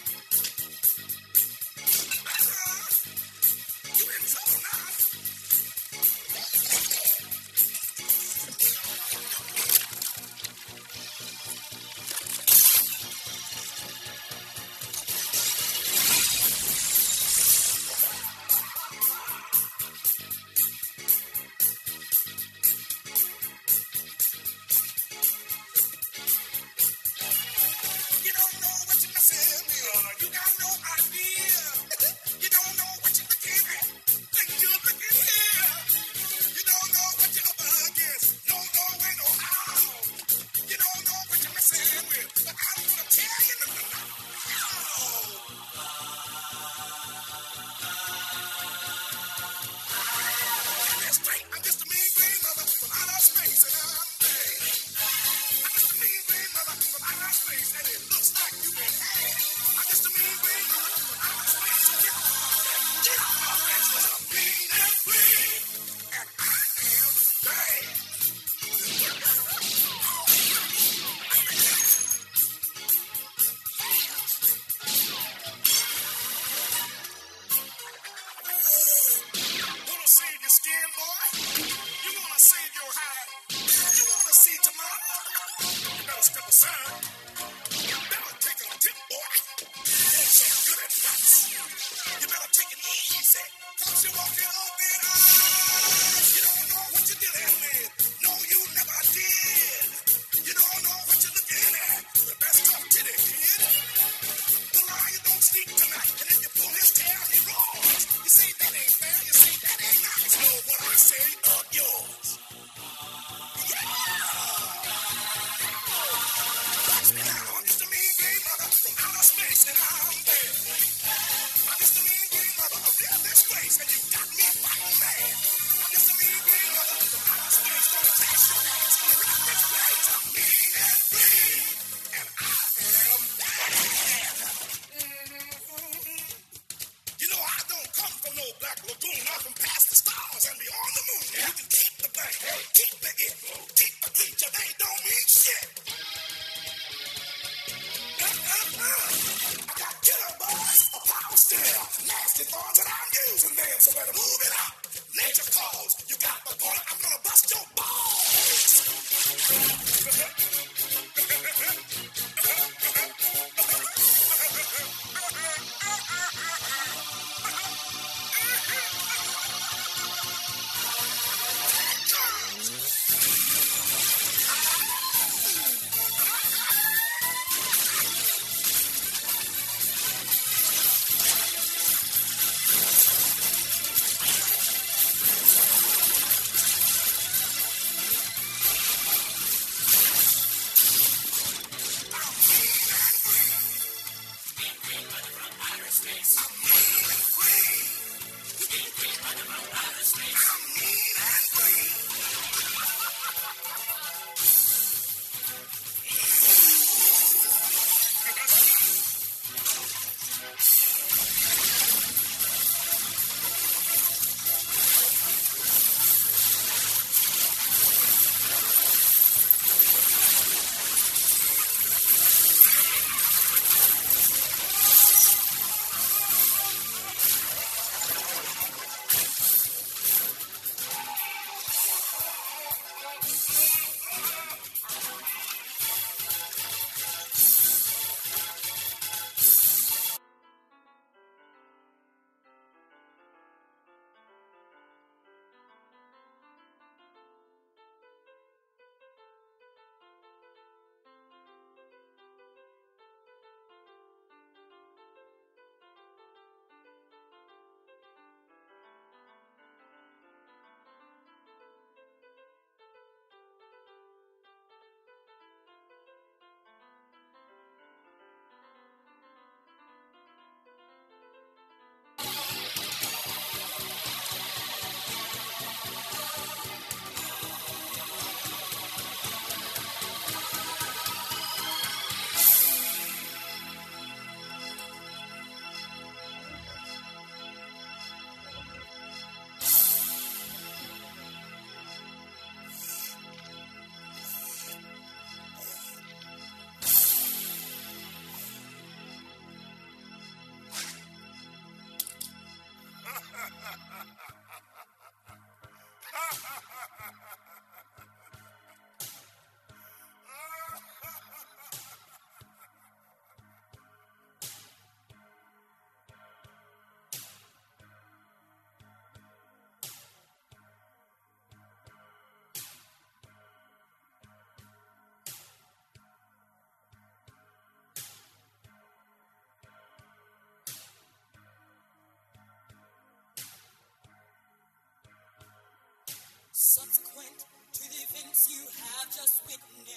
Subsequent to the events you have just witnessed,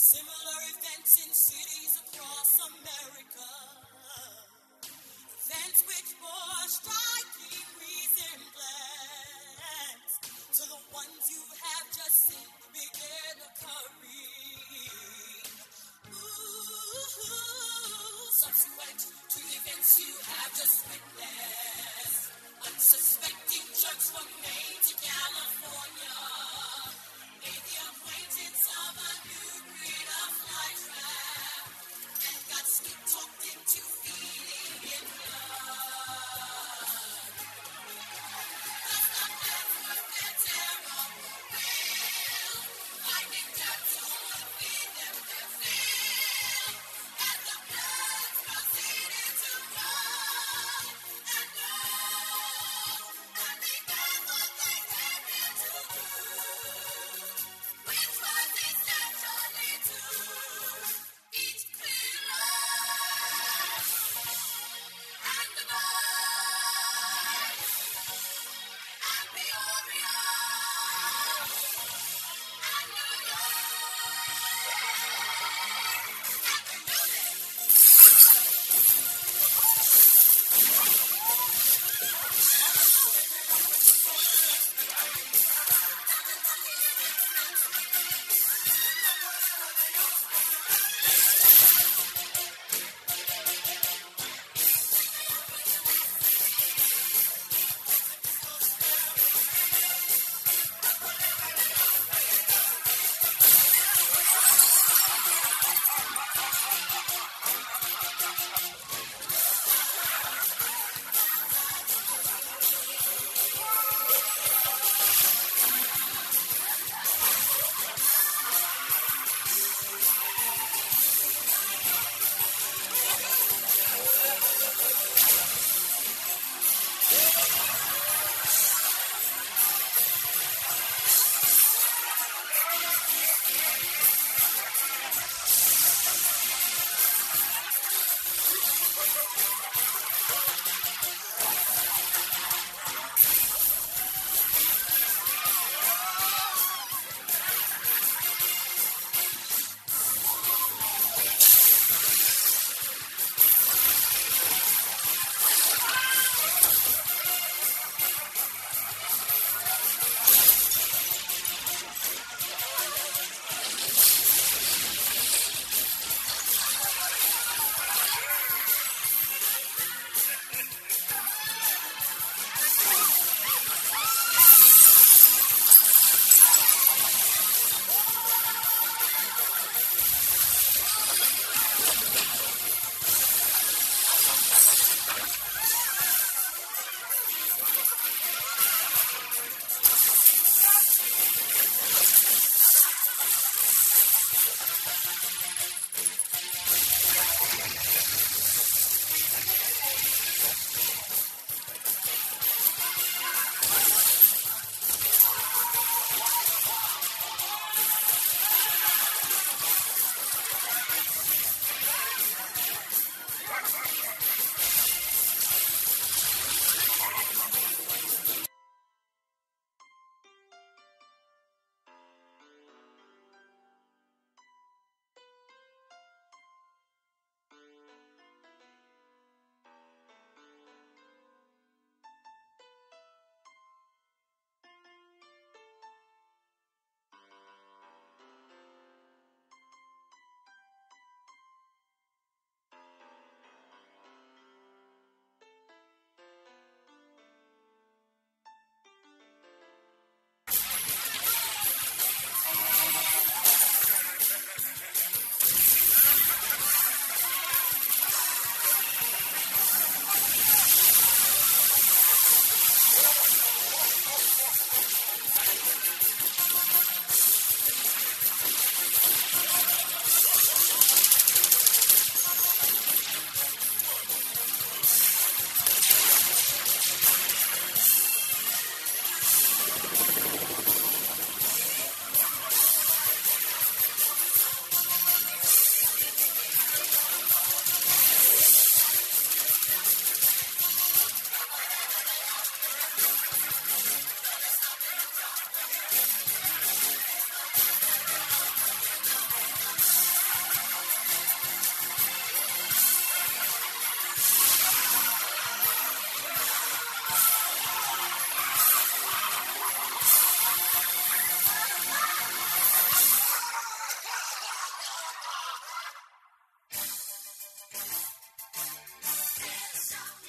similar events in cities across America, events which bore striking resemblance to the ones you have just seen begin occurring. Ooh, subsequent to the events you have just witnessed, unsuspecting jerks from Maine to California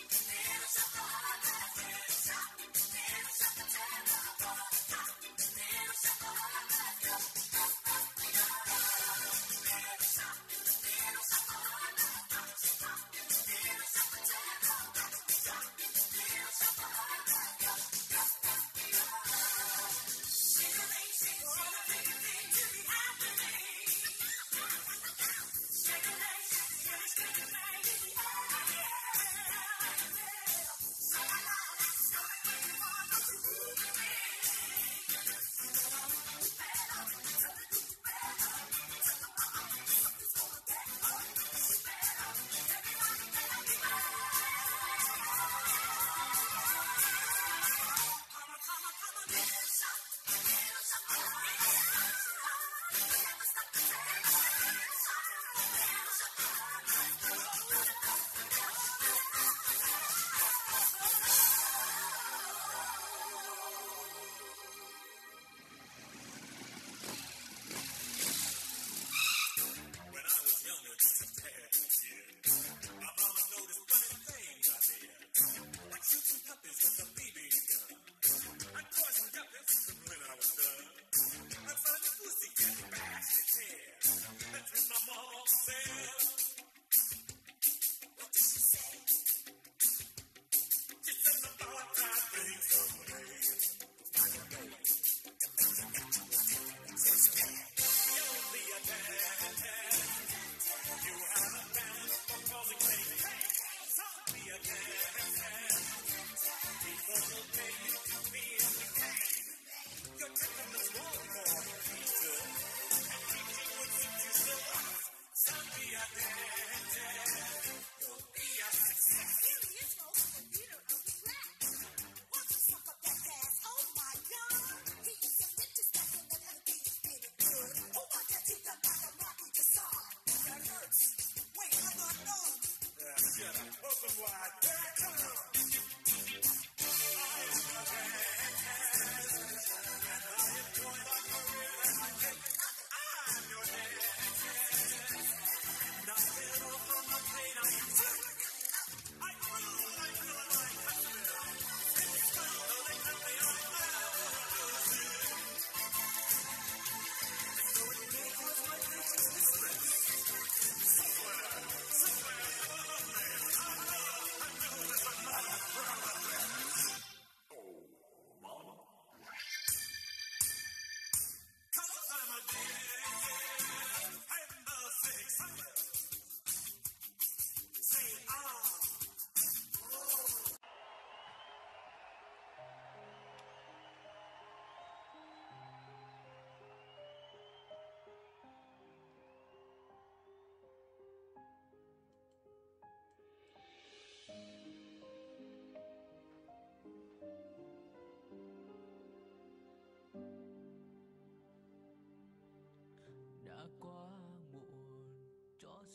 Tenemos a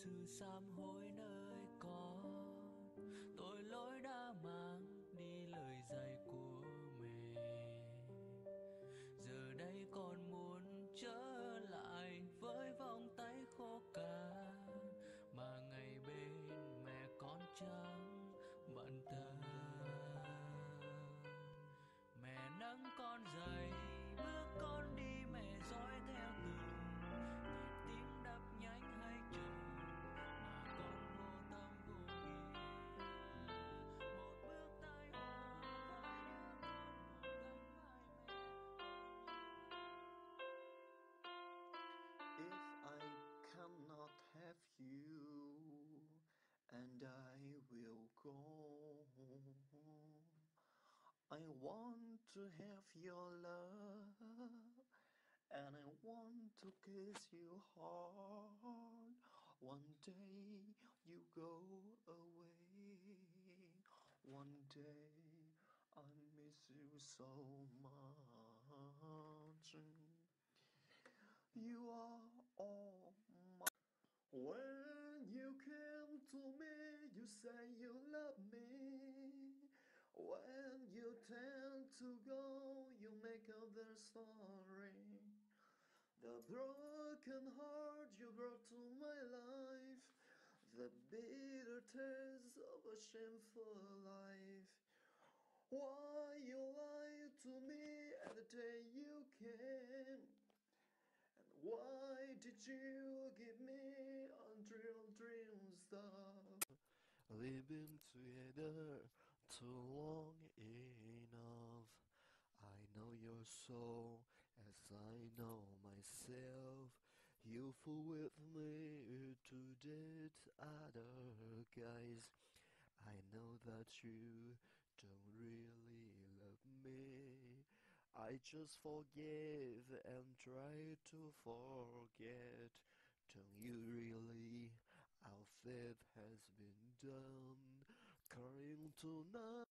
to some and I will go. I want to have your love, and I want to kiss you hard. One day you go away, one day I miss you so much. You are all my. When to me, you say you love me. When you tend to go, you make up their story. The broken heart you brought to my life, the bitter tears of a shameful life. Why you lied to me at the day you came? And why did you give me unreal dream stuff? We've together too long enough. I know your soul as I know myself. You fool with me to date other guys. I know that you don't really love me. I just forgive and try to forget. Don't you really? Our faith has been done. Crying tonight.